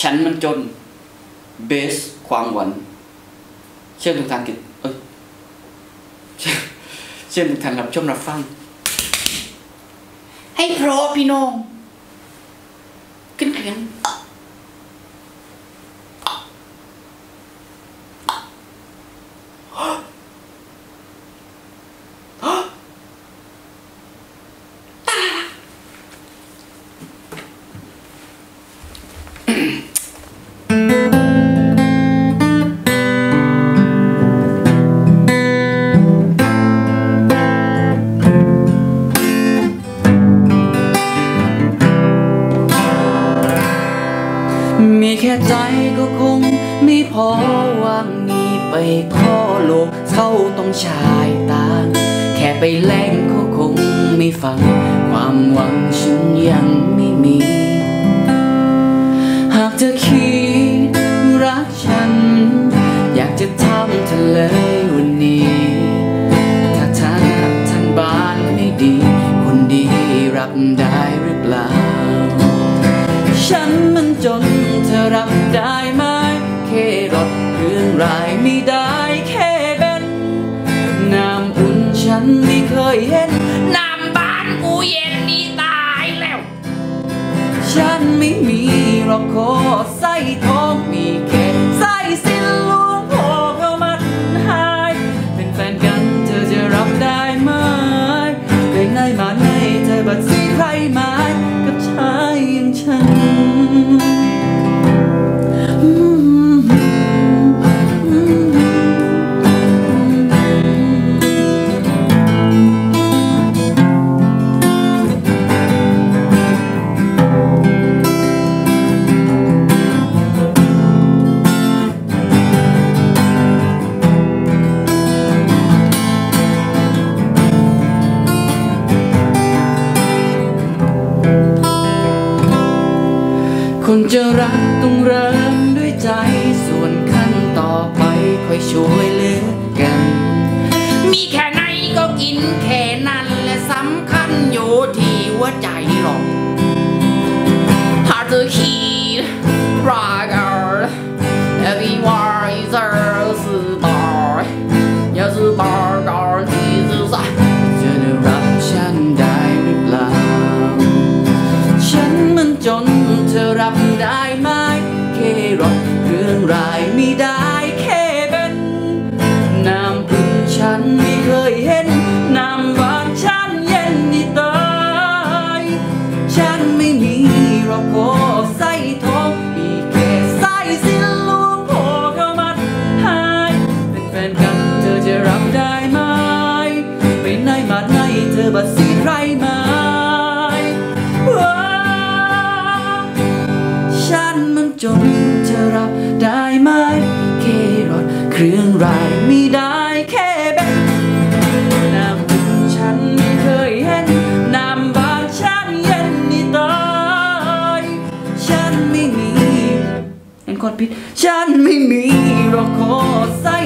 ฉันมันจนเบสความหวังเชื่อทุกทางกิจเอ้ยเชื่อเชื่อทุกทางรับชมรับฟัง ให้พรอพี่น้องขึ้นเขียน มีแค่ใจก็คงไม่พอว่างมีไปข้อโลกเขาต้องชายตาแค่ไปแลงก็คงไม่ฟัง ความหวังฉันยังไม่มี หากเธอคิดรักฉัน อยากจะทำเธอเลยวันนี้ ถ้าท่านหักท่านบ้านไม่ดี คนดีรับได้หรือเปล่า ฉันมันจน รับได้ไหมแค่รถเรื่องรายไม่ได้แค่เป็นน้ำอุ่นฉันไม่เคยเห็นน้ำบ้านกูเย็นนี่ตายแล้ว ฉันไม่มีหรอกขอใส่ทองมี คนจะรักต้องเริ่มด้วยใจ ส่วนขั้นต่อไปค่อยช่วยเหลือกัน มีแค่ไหนก็กินแค่นั้นและสำคัญอยู่ที่หัวใจหรอก Hard to heal, r o g g e r everyone is a ได้แค่เป็นน้ำอุ่นฉันไม่เคยเห็นน้ำบานฉันเย็นนี่ตายฉันไม่มีหรอกขอใส่ทองมีแค่ใส่สิลวงพ่อเขามัดหายเป็นแฟนกันเธอจะรับได้ไหมไปไหนมาไหนเธอบัดสี เครื่องรายไม่ได้แค่แบบน้ำอุ่นฉันไม่เคยเห็นน้ำบางฉันเย็นนี่ตายฉันไม่มีเห็นกดผิด ฉันไม่มีเรอกขอใส่